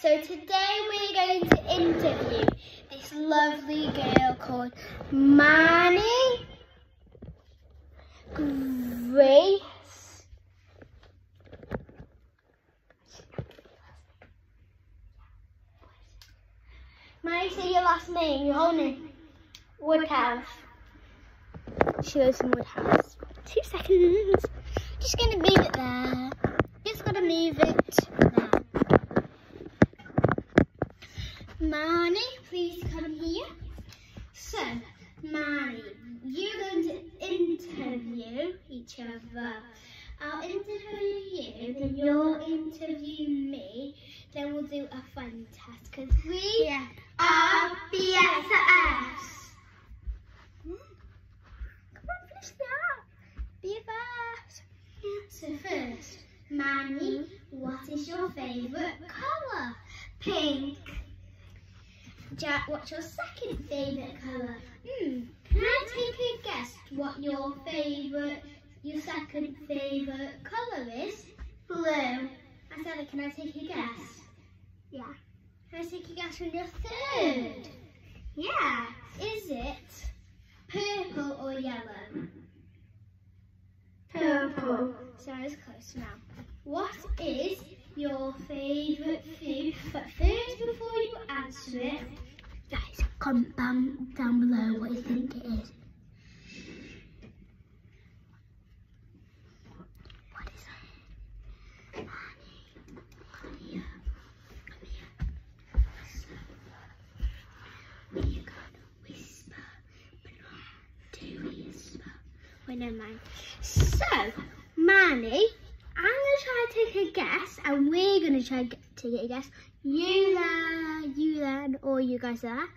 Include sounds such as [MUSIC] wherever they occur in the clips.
so today we're going to interview this lovely girl called Manny Grace. Manny, say your last name, your whole name. Woodhouse. She lives in Woodhouse. Two seconds. Just gonna move it there. Just gotta move it there. Manny, please come here. So, Manny, you're going to interview each other. I'll interview you, then you'll interview me. Then we'll do a fun test because we Yeah. are BFFs. Come on, finish that. BFFs. So first, Manny, what is your favourite colour? Pink. Jack, what's your second favourite colour? Hmm. Can I take a guess what your favourite, your second favourite colour is? Blue. I said can I take a guess? Yeah. Can I take a guess on your third? Yeah. Is it purple or yellow? Purple. Sounds close now. What is your favourite food? But first, before you answer it, guys, comment down, down below what you think it is. What is it? Honey, come here. Come here. So, we're gonna whisper, but not whisper. Wait, never mind. So, Manny, try to take a guess, and we're gonna try to take a guess. You there, you there, and all you guys there.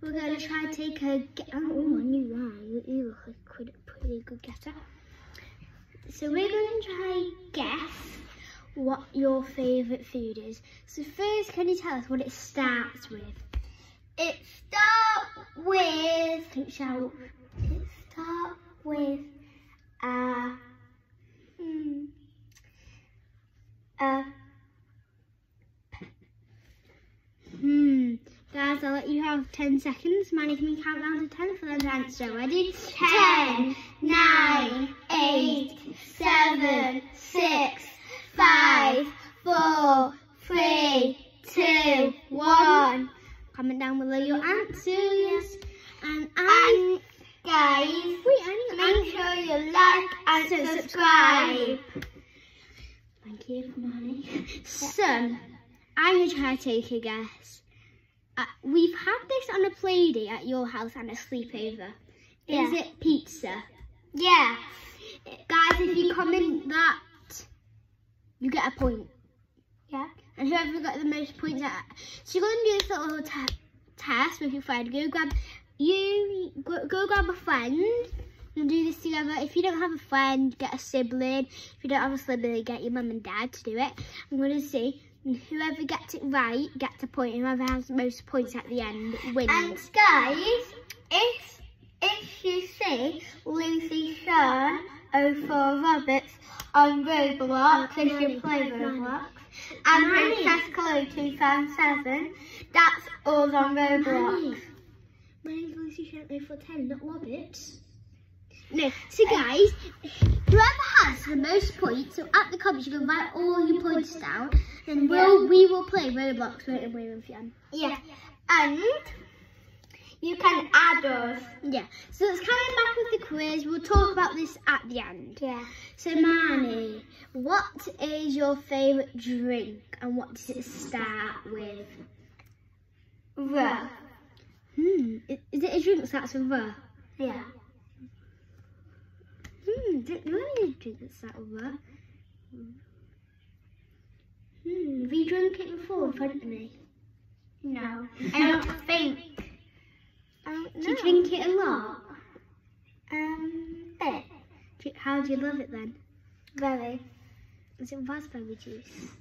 We're gonna try to take a guess. Oh, I knew that. You, look like a pretty, pretty good guesser. So we're gonna try guess what your favourite food is. So first, can you tell us what it starts with? It starts with. Can you shout? It starts with. Uh. Hmm. Uh. Hmm. Guys, I'll let you have 10 seconds. Manny, can we count down to 10 for them to answer? Ready? 10, 9, 8, 7, 6, 5, 4, 3, 2, 1. Comment down below your answers. And And I... guys, Wait, I make sure you like and subscribe. Thank you, Manny. So, I'm going to try to take a guess. Uh, we've had this on a play date at your house and a sleepover. Is it pizza? Yeah. Guys, if you comment that, you get a point. Yeah. And whoever got the most points at, so you're going to do this little te- test with your friend. Go grab, you go, go grab a friend. You'll do this together. If you don't have a friend, get a sibling. If you don't have a sibling, get your mum and dad to do it. I'm going to see. And whoever gets it right gets a point. Whoever has the most points at the end wins. And guys, if if you see Lucy Sean 04 Roberts on Roblox, if you play Roblox, and. Princess Chloe 2007, that's all on Roblox. My name's Lucy Shantley oh for 10, not Roberts. No, so guys, whoever has the most points, so at the comments you can write all your points down, and we'll, we will play Roblox right away with you. Yeah. And you can add us. Yeah, so let's carry back with the quiz. We'll talk about this at the end. Yeah. So Manny, what is your favourite drink and what does it start with? R. Hmm, is it a drink that starts with R? Yeah. Hmm, don't know any drink that starts with R. Hmm, have you drunk it before in front of me? No. I don't think. I don't Do you drink it a lot? Um, bit. Do how do you love it then? Very. Is it raspberry juice?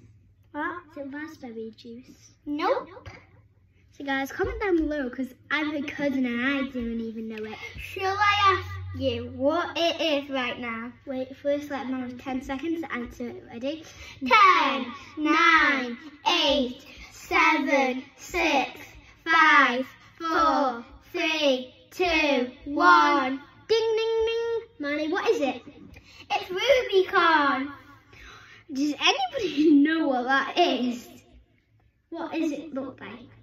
What? Is it raspberry juice? Nope. So guys, comment down below because I'm a cousin and I don't even know it. Shall I ask you what it is right now? Wait, first let them have 10 seconds to answer it. Ready? 10, 9, 8, 7, seven, six, five, four, three, two, one. Ding, ding, ding. Manny, what is it? It's Rubicon. Does anybody [LAUGHS] know what that is? What does it look like?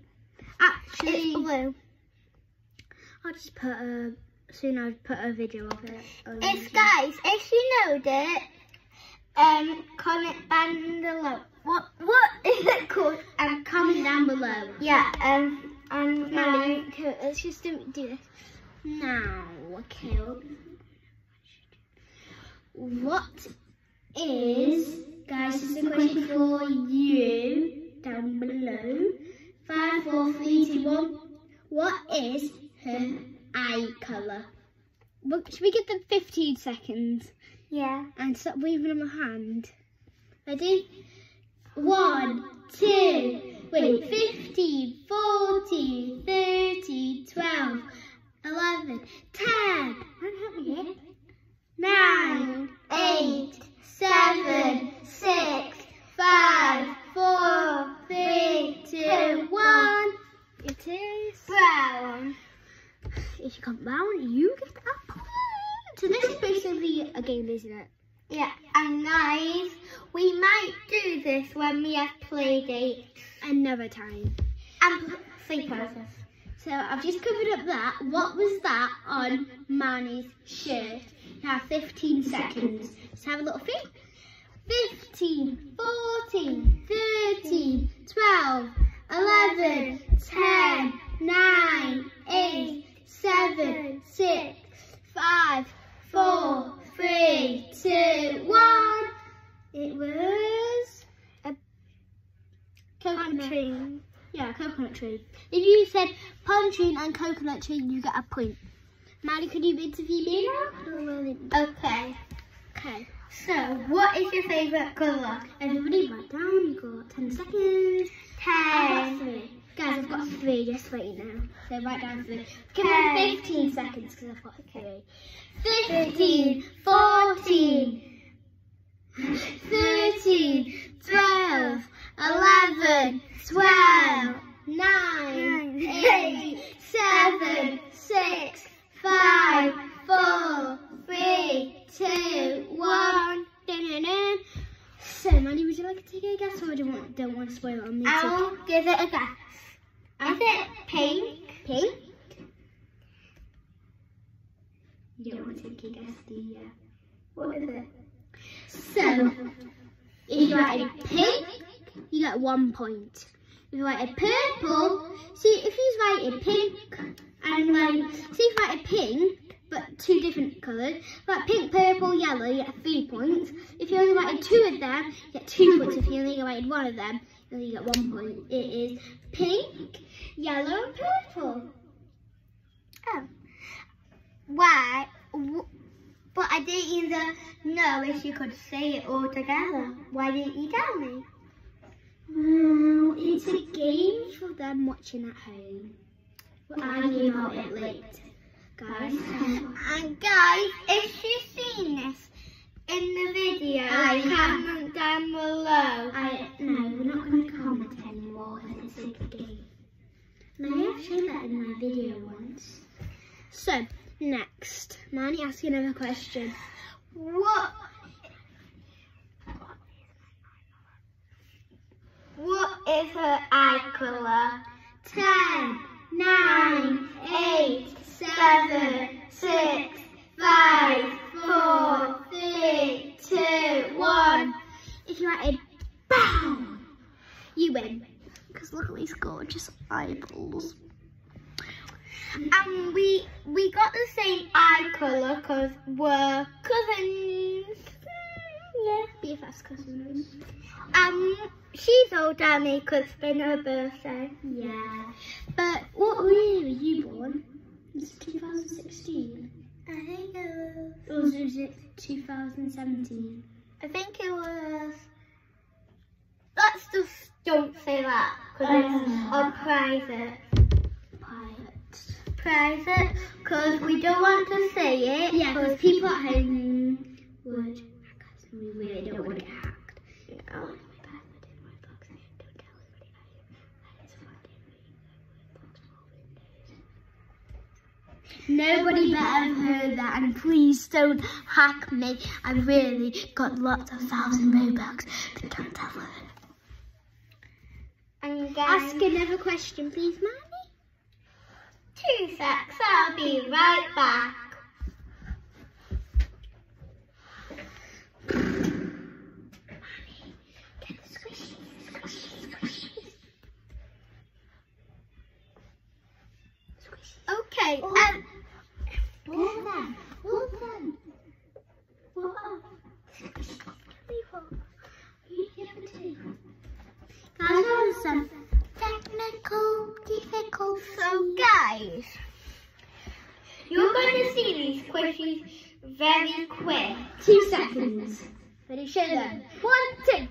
Actually, It's blue. I'll just put a soon. I'll put a video of it. It's guys, if you know it, um, comment down below. What what is it called? Um, Comment down below. yeah, um, and now, okay, let's just do, do this. Now, okay. What is, guys, this is a question for you down below. Five, four, three, two, one. What is her eye colour? Well, Should we give them 15 seconds yeah. and stop waving them a hand? Ready? One, two, wait, 15, 14, 13, 12, 11, 10, I'm happy here. 9, 8, 7, 6, 5, 4, 3, 2, 1. It is. Brown. If you come round, you get a point. So this is basically a game, isn't it? Yeah, and guys, we might do this when we have play dates Another time. and sleepovers. So I've just covered up that. What was that on Manny's shirt? Have 15 seconds. Let's have a little think. 15, 14, 13, 12, 11, 10, 9, 8, 7, 6, 5, 4, 3, 2, 1. It was a coconut tree. Yeah, coconut tree. If you said palm tree and coconut tree, you get a point. Maddie, could you interview me now? Okay, Okay. so what is your favourite colour? Everybody write down. You got 10 seconds. I've got Ten. three. Guys, I've got three. Just wait now. So write down three. Give me Okay. 15 seconds because I've got three. 15, 14, 13, 12, 11, 12, 9, 8, 7, 6, 5, 4, 3, 2, 1. Dun-dun-dun. So, Mandy, would you like to take a guess or do you want, don't want to spoil it on me? too? I'll give it a guess. Is it pink? Pink? You don't want Yeah. Uh, it? So, if you write a pink, you get one point. If you write a purple, see if you write a pink and then see if you write a pink, but two different colours, like pink, purple, yellow, you get three points. If you only write two of them, you get two points. If you only write one of them, you get one point. It is pink, yellow, purple. Oh. Why? But I didn't even know if you could say it all together. Why didn't you tell me? Well, it's a game for them watching at home. We'll argue about it later, guys. And guys, if you've seen this in the video, I comment down below. I no, we're not going to comment anymore it's a game. And I have shown that in my video once. So next, Manny, ask you another question. What? What is her eye colour? Ten, nine, eight, seven, six, five, four, three, two, one. If you write a BAM, you win. Because look at these gorgeous eyeballs. And we we got the same eye colour because we're cousins. Yeah, BFS cousins. Um, she's older than me because it's been her birthday. Yeah. But what year were you born? Was it 2016? I think it was. Or was it 2017? I think it was. Let's just don't say that because it's Oh. a private private because we don't want to say it. Yeah, because people at home would hack us and we really don't want to get hacked. Yeah. Oh, Nobody better heard that and please don't hack me. I really got lots of thousand Robux, but don't tell her. Ask another question, please, Mum two secs, I'll be right back. Okay, Oh. um, What then? What then? What? Guys, that was some technical difficulties. so guys, you're going to see these squishies very quick. Two seconds. Show. One,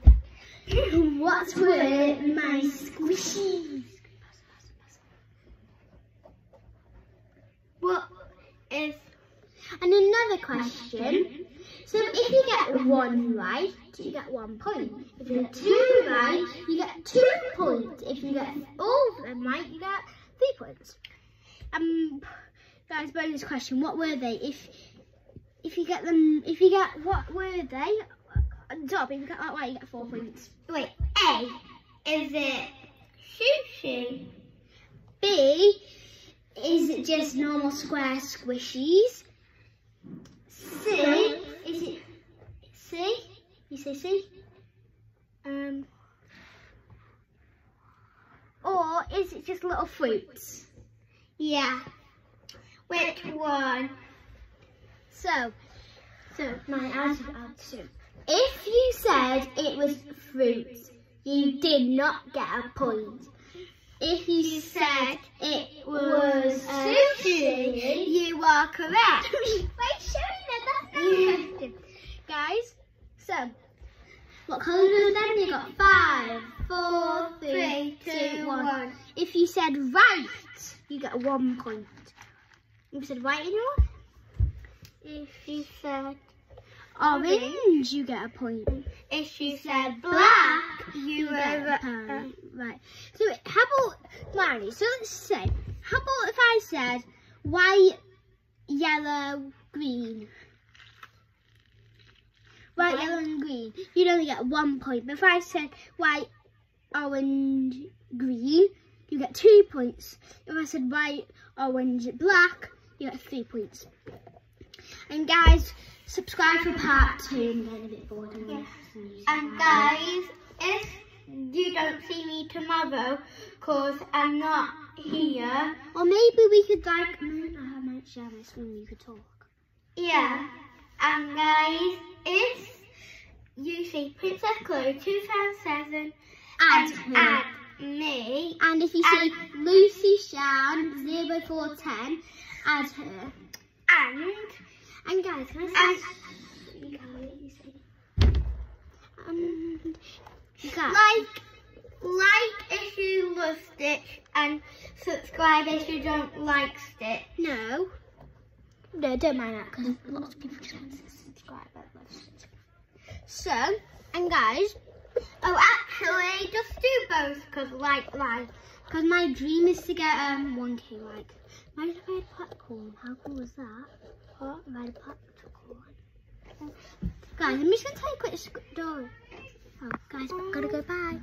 two. What were my squishies? What is And another question. So if you get one right, you get one point. If you get two right, you get two points. If you get all of them right, you get three points. Um, guys, bonus question. What were they? If if you get them, if you get what were they? Top, if you get that right, you get four points. wait? A is it sushi? B is it just normal square squishies? C is it C? You say C? Um. Or is it just little fruits? Yeah. Which one? So, so my answer answer. If you said it was fruits, you did not get a point. If you said it was sushi, You are correct. [LAUGHS] Wait, me that's not a question. Guys, so what colour was them? You got five, four, three, two, one. If you said right, you get one point. If you said right in your If you said Oh, orange, you get a point. if you said black, you get a right. point. Right. So how about Mary? So let's say, how about if I said white, yellow, green? White, White. yellow, and green. You'd only get one point. But if I said white, orange, green, you get two points. If I said white, orange, black, you get three points. And guys, subscribe for part two. I'm getting a bit bored. I'm gonna Yeah. have some music And guys, if you don't see me tomorrow, cause I'm not here, Or maybe we could like, I might share my screen. You could talk. yeah. And guys, if you see Princess Chloe 2007 Add and her. add me, And if you see Lucy Shan 0410, add her. and And guys, can I say? You can let you say. Um, guys, like like if you love Stitch and subscribe if you don't like Stitch. no. No, don't mind that because lots of people to subscribe. I love subscribe. So, and guys, Oh, actually, just do both because like like. because my dream is to get um 1k like. Imagine if I had popcorn. How cool was that? I had popcorn. Guys, I'm just to tell you a quick story. Oh, guys, gotta go bye.